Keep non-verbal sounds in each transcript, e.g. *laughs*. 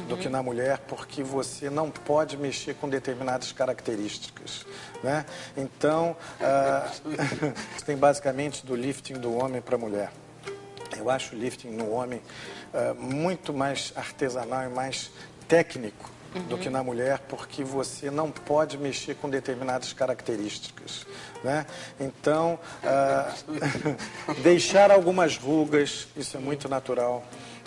do que na mulher, porque você não pode mexer com determinadas características. Né? Então, ah, *laughs* tem basicamente do lifting do homem para a mulher. Eu acho o lifting no homem ah, muito mais artesanal e mais técnico do que na mulher, porque você não pode mexer com determinadas características. Né? Então, ah, *laughs* deixar algumas rugas, isso é muito natural.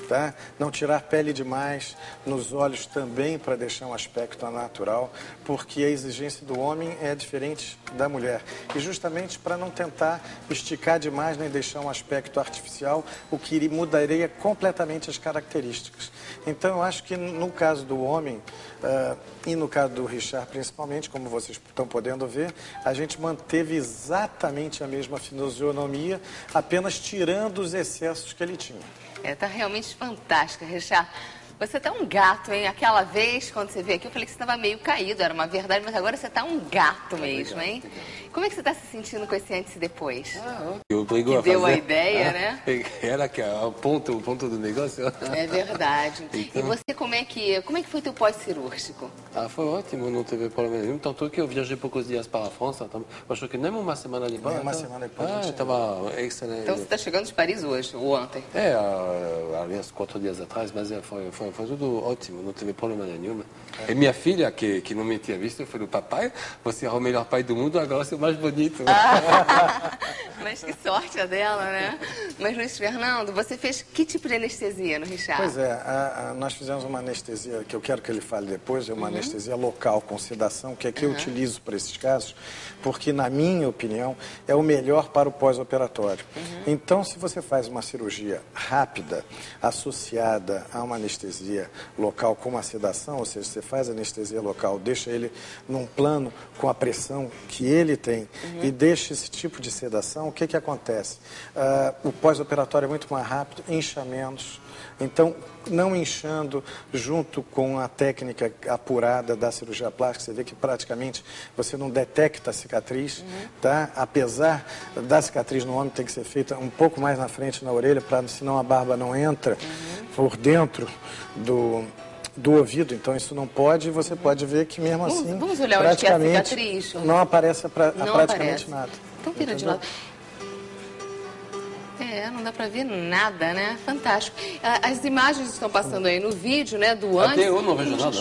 Tá? Não tirar pele demais nos olhos também para deixar um aspecto natural, porque a exigência do homem é diferente da mulher. E justamente para não tentar esticar demais nem deixar um aspecto artificial, o que mudaria completamente as características. Então eu acho que no caso do homem, uh, e no caso do Richard principalmente, como vocês estão podendo ver, a gente manteve exatamente a mesma fisionomia, apenas tirando os excessos que ele tinha. É, tá realmente fantástica, Richard. Você tá um gato, hein? Aquela vez, quando você veio aqui, eu falei que você estava meio caído, era uma verdade, mas agora você tá um gato mesmo, hein? Como é que você está se sentindo com esse antes e depois? Ah, obrigou que a deu fazer. a ideia, né? Era que é o ponto, o ponto do negócio. É verdade. *laughs* E Então. você, como é que, como é que foi teu pós-cirúrgico? Ah, foi ótimo, não teve problema nenhum. Tanto que eu viajei poucos dias para a França. Eu acho que nem uma semana depois. Nem uma então- semana depois, Ah, estava excelente. Então você está chegando de Paris hoje, ou ontem. É, ah, aliás, quatro dias atrás, mas é, foi, foi, foi tudo ótimo, não teve problema nenhum. E minha filha, que, que não me tinha visto, falou, papai, você é o melhor pai do mundo, agora você é o mais bonito. Mas que sorte a dela, né? Mas Luiz Fernando, você fez que tipo de anestesia no Richard? Pois é, a- a- nós fizemos uma anestesia, que eu quero que ele fale depois, é uma anestesia local com sedação, que é que eu utilizo para esses casos, porque, na minha opinião, é o melhor para o pós-operatório. Então, se você faz uma cirurgia rápida, associada a uma anestesia local com uma sedação, ou seja, você faz a anestesia local, deixa ele num plano com a pressão que ele tem e deixa esse tipo de sedação, o que, que acontece? Ah, o pós-operatório é muito mais rápido, incha menos. Então, não inchando junto com a técnica apurada da cirurgia plástica, você vê que praticamente você não detecta a cicatriz, tá? Apesar da cicatriz no homem ter que ser feita um pouco mais na frente na orelha, para senão a barba não entra por dentro do do ouvido, então isso não pode, e você pode ver que mesmo Vamos- assim, vamos olhar onde que é a praticamente cicatriz? não aparece pra, Não praticamente aparece. nada. Então vira de lado. É, não dá pra ver nada, né? Fantástico. Ah, As imagens estão passando aí no vídeo, né? Do antes. Até eu não vejo nada.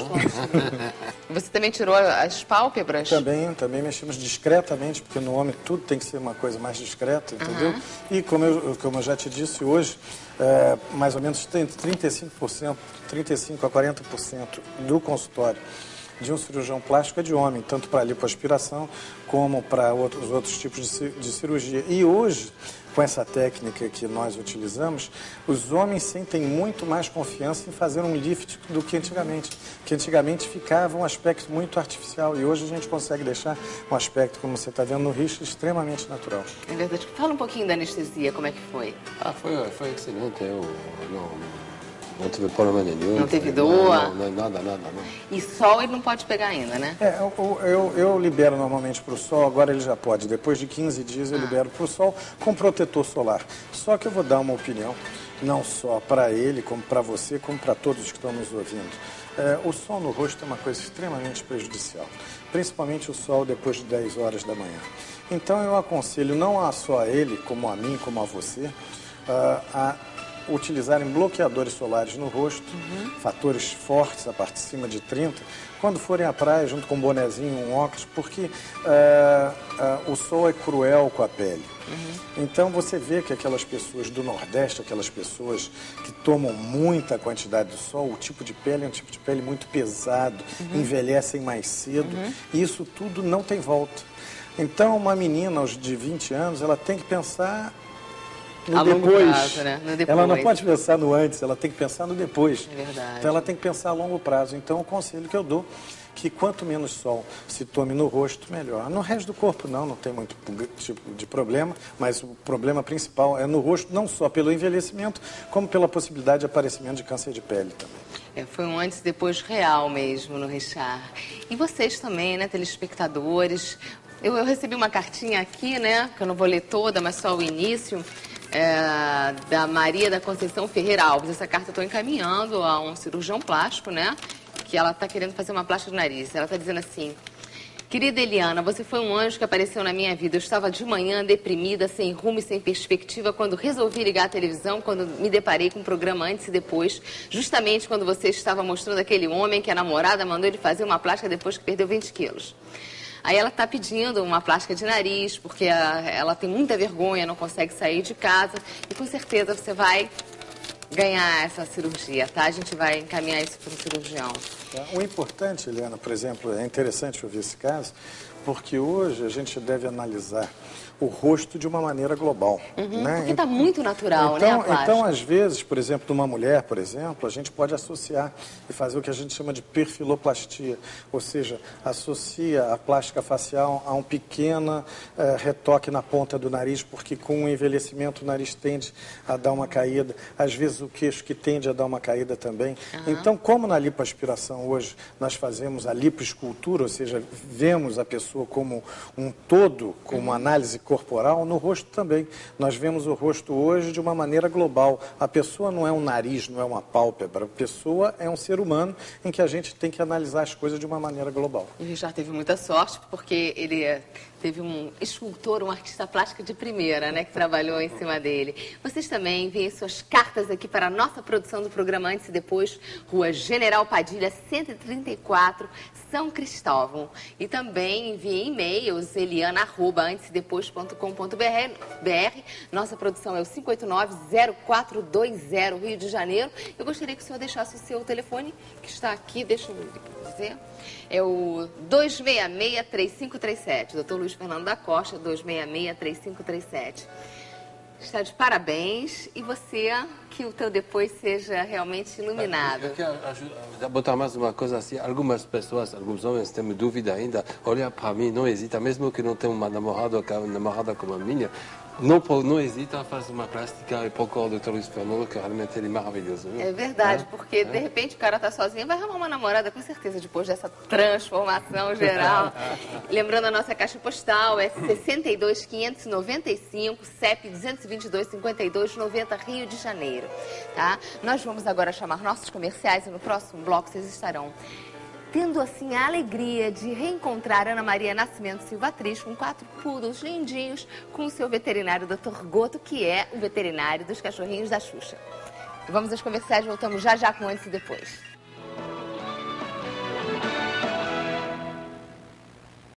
*laughs* Você também tirou as pálpebras? Também, também mexemos discretamente, porque no homem tudo tem que ser uma coisa mais discreta, entendeu? E como eu, como eu já te disse hoje, é, mais ou menos tem 35%, 35% a 40% do consultório de um cirurgião plástico é de homem, tanto para lipoaspiração como para outros, outros tipos de, de cirurgia. E hoje, com essa técnica que nós utilizamos, os homens sentem muito mais confiança em fazer um lift do que antigamente. Que antigamente ficava um aspecto muito artificial e hoje a gente consegue deixar um aspecto, como você está vendo no Richard, extremamente natural. É verdade. Fala um pouquinho da anestesia, como é que foi? Ah, foi, foi excelente. Eu não, não tive problema nenhum. Não teve dor? Não, não, nada, nada, não. E sol ele não pode pegar ainda, né? É, eu, eu, eu libero normalmente para o sol, agora ele já pode. Depois de 15 dias eu libero para o sol com protetor solar. Só que eu vou dar uma opinião, não só para ele, como para você, como para todos que estão nos ouvindo. É, o sol no rosto é uma coisa extremamente prejudicial, principalmente o sol depois de 10 horas da manhã. Então eu aconselho não a só a ele, como a mim, como a você, ah, a utilizarem bloqueadores solares no rosto, fatores fortes a partir de cima de 30, quando forem à praia junto com um bonezinho, um óculos, porque ah, ah, o sol é cruel com a pele. Então você vê que aquelas pessoas do Nordeste, aquelas pessoas que tomam muita quantidade de sol, o tipo de pele é um tipo de pele muito pesado, envelhecem mais cedo, e isso tudo não tem volta. Então uma menina aos de 20 anos, ela tem que pensar no depois. prazo, né? No Ela não depois. pode pensar no antes, ela tem que pensar no depois. É verdade. Então ela tem que pensar a longo prazo. Então o conselho que eu dou que quanto menos sol se tome no rosto, melhor. No resto do corpo não, não tem muito tipo de problema, mas o problema principal é no rosto, não só pelo envelhecimento, como pela possibilidade de aparecimento de câncer de pele também. É, foi um antes e depois real mesmo no Richard. E vocês também, né, telespectadores? Eu, eu recebi uma cartinha aqui, né, que eu não vou ler toda, mas só o início. É, da Maria da Conceição Ferreira Alves. Essa carta eu estou encaminhando a um cirurgião plástico, né? Que ela está querendo fazer uma plástica de nariz. Ela está dizendo assim: Querida Eliana, você foi um anjo que apareceu na minha vida. Eu estava de manhã deprimida, sem rumo e sem perspectiva, quando resolvi ligar a televisão, quando me deparei com o programa antes e depois, justamente quando você estava mostrando aquele homem que a namorada mandou ele fazer uma plástica depois que perdeu 20 quilos. Aí ela está pedindo uma plástica de nariz, porque ela tem muita vergonha, não consegue sair de casa. E com certeza você vai ganhar essa cirurgia, tá? A gente vai encaminhar isso para o cirurgião. O importante, Helena, por exemplo, é interessante ouvir esse caso, porque hoje a gente deve analisar o rosto de uma maneira global. Uhum, né? Porque está muito natural, então, né, a? Então, às vezes, por exemplo, numa mulher, por exemplo, a gente pode associar e fazer o que a gente chama de perfiloplastia, ou seja, associa a plástica facial a um pequeno eh, retoque na ponta do nariz, porque com o envelhecimento o nariz tende a dar uma caída, às vezes o queixo que tende a dar uma caída também. Uhum. Então, como na lipoaspiração hoje nós fazemos a lipoescultura, ou seja, vemos a pessoa como um todo, como uhum. análise corporal, no rosto também. Nós vemos o rosto hoje de uma maneira global. A pessoa não é um nariz, não é uma pálpebra. A pessoa é um ser humano em que a gente tem que analisar as coisas de uma maneira global. O Richard teve muita sorte porque ele teve um escultor, um artista plástico de primeira, né, que trabalhou em cima dele. Vocês também enviem suas cartas aqui para a nossa produção do programa Antes e Depois, Rua General Padilha, 134, São Cristóvão. E também enviem e-mails, eliana.antesdepois.com.br. Nossa produção é o 589-0420, Rio de Janeiro. Eu gostaria que o senhor deixasse o seu telefone, que está aqui, deixa eu dizer, é o 266-3537. Doutor Luiz Fernando da Costa, 266-3537. Está de parabéns e você, que o teu depois seja realmente iluminado. Eu quero ajudar, botar mais uma coisa assim. Algumas pessoas, alguns homens têm dúvida ainda. Olha para mim, não hesita, mesmo que não tenha uma namorada, uma namorada como a minha, não, não hesita, faz uma plástica e procura o Dr. Luiz Fernando, que realmente ele é maravilhoso. Viu? É verdade, é? porque é? de repente o cara está sozinho, vai arrumar uma namorada com certeza depois dessa transformação geral. *laughs* Lembrando a nossa caixa postal, é 62595, CEP 222 52 90, Rio de Janeiro. Tá? Nós vamos agora chamar nossos comerciais e no próximo bloco vocês estarão tendo assim a alegria de reencontrar Ana Maria Nascimento Silva Atriz com quatro pudos lindinhos com o seu veterinário Dr. Goto, que é o veterinário dos cachorrinhos da Xuxa. Vamos aos comerciais, voltamos já já com antes e depois.